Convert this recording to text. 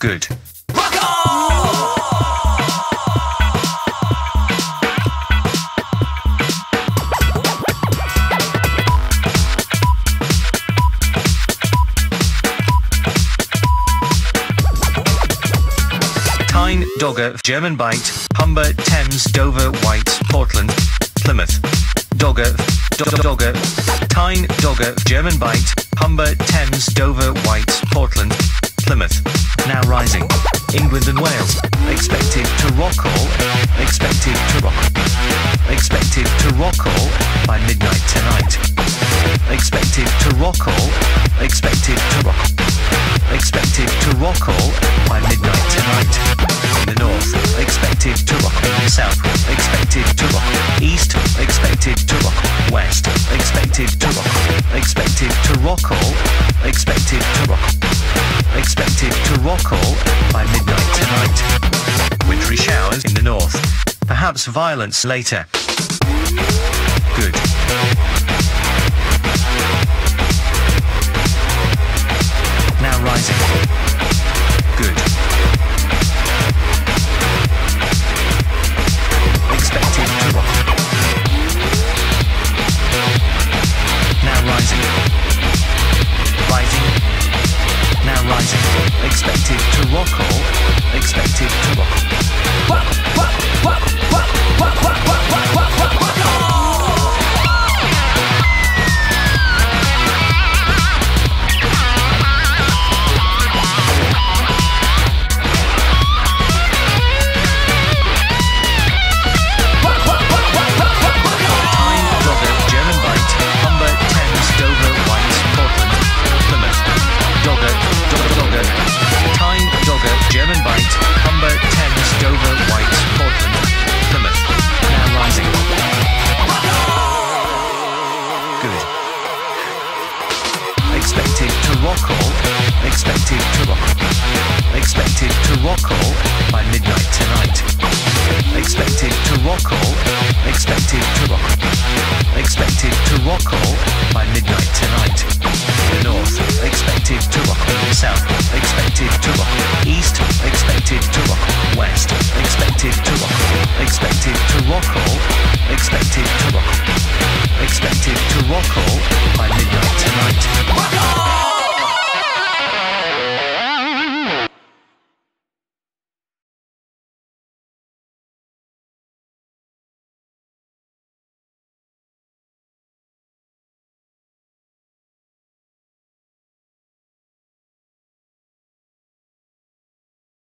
Good. Tyne, Dogger, German Bight, Humber, Thames, Dover, Wight, Portland, Plymouth. Dogger, do- do- Dogger, Tyne, Dogger, German Bight, Humber, Thames, Dover, Wight, Portland, Plymouth. England and Wales. Expected to rock all. Expected to rock. Expected to rock all by midnight tonight. Expected to rock all. Expected to rock. Expected to rock all by midnight tonight. In the north, expected to rock. South, expected to rock. East, expected to rock. West, expected to rock. Expected to rock all. Expected to rock. Expected to rock all Perhaps violence later. Good. Now rising. Good. Expected to rock. Now rising. Rising. Now rising. Expected to rock all. Expected to rock. Good. Expected to rock all. Expected to rock. Expected to rock all